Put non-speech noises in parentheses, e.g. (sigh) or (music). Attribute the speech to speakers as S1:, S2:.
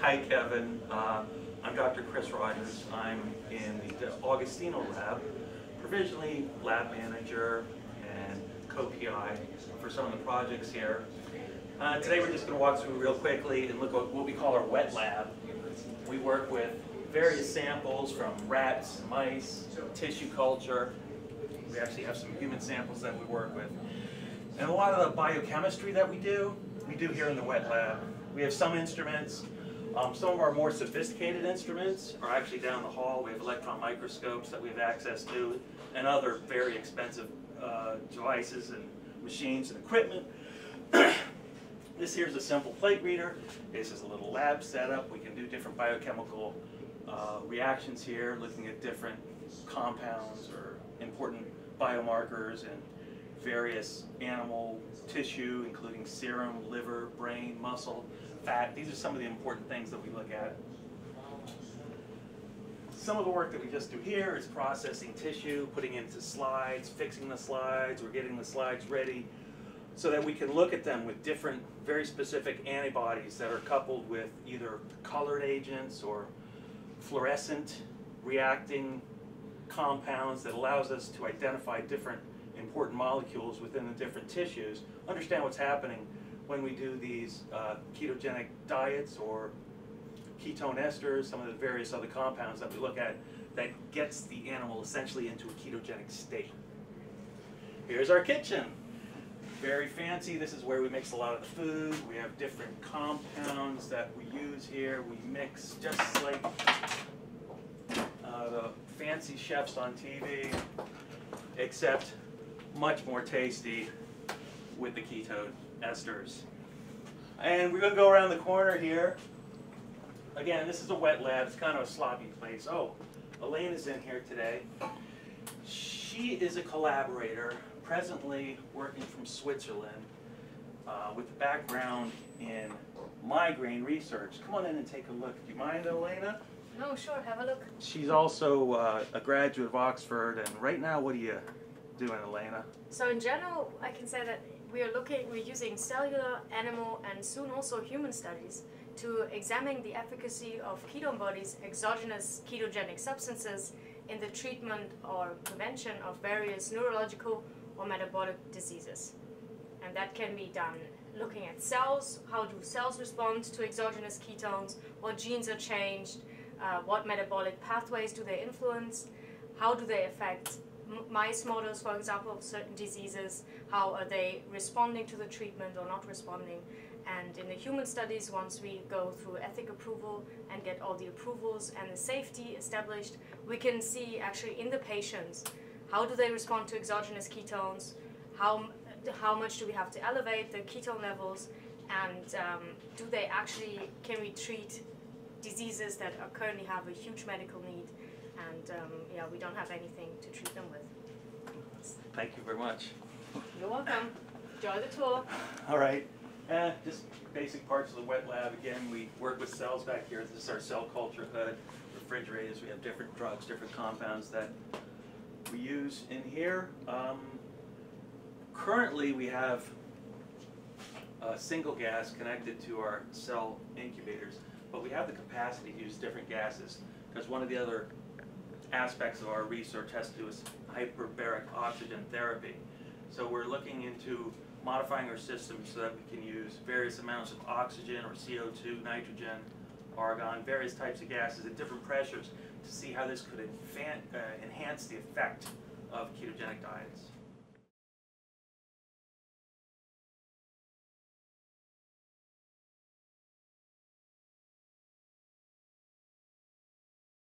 S1: Hi, Kevin. Uh, I'm Dr. Chris Rogers. I'm in the D'Agostino lab, provisionally lab manager and co-PI for some of the projects here. Uh, today we're just going to walk through real quickly and look at what we call our wet lab. We work with various samples from rats, mice, tissue culture. We actually have some human samples that we work with. And a lot of the biochemistry that we do, we do here in the wet lab. We have some instruments. Um, some of our more sophisticated instruments are actually down the hall. We have electron microscopes that we have access to and other very expensive uh, devices and machines and equipment. (coughs) this here is a simple plate reader. This is a little lab setup. We can do different biochemical uh, reactions here, looking at different compounds or important biomarkers and various animal tissue, including serum, liver, brain, muscle, fat. These are some of the important things that we look at. Some of the work that we just do here is processing tissue, putting into slides, fixing the slides, we're getting the slides ready so that we can look at them with different, very specific antibodies that are coupled with either colored agents or fluorescent reacting compounds that allows us to identify different important molecules within the different tissues, understand what's happening when we do these uh, ketogenic diets or ketone esters, some of the various other compounds that we look at that gets the animal essentially into a ketogenic state. Here's our kitchen. Very fancy. This is where we mix a lot of the food. We have different compounds that we use here. We mix just like uh, the fancy chefs on TV, except much more tasty with the ketone esters. And we're going to go around the corner here. Again, this is a wet lab. It's kind of a sloppy place. Oh, Elaine is in here today. She is a collaborator, presently working from Switzerland uh, with a background in migraine research. Come on in and take a look. Do you mind, Elena?
S2: No, sure. Have a look.
S1: She's also uh, a graduate of Oxford, and right now, what are you doing, Elena?
S2: So in general, I can say that we are looking, we're using cellular, animal, and soon also human studies to examine the efficacy of ketone bodies, exogenous ketogenic substances, in the treatment or prevention of various neurological or metabolic diseases. And that can be done looking at cells, how do cells respond to exogenous ketones, what genes are changed, uh, what metabolic pathways do they influence, how do they affect mice models, for example, of certain diseases, how are they responding to the treatment or not responding. And in the human studies, once we go through ethic approval and get all the approvals and the safety established, we can see actually in the patients, how do they respond to exogenous ketones, how, how much do we have to elevate the ketone levels, and um, do they actually, can we treat diseases that currently have a huge medical need and um, yeah, we don't have anything to treat them with.
S1: Thank you very much.
S2: You're welcome. Enjoy the tour.
S1: All right. Eh, just basic parts of the wet lab. Again, we work with cells back here. This is our cell culture hood, refrigerators. We have different drugs, different compounds that we use in here. Um, currently, we have a single gas connected to our cell incubators, but we have the capacity to use different gases because one of the other aspects of our research has to do with hyperbaric oxygen therapy. So we're looking into modifying our system so that we can use various amounts of oxygen or CO2, nitrogen, argon, various types of gases at different pressures to see how this could uh, enhance the effect of ketogenic diets.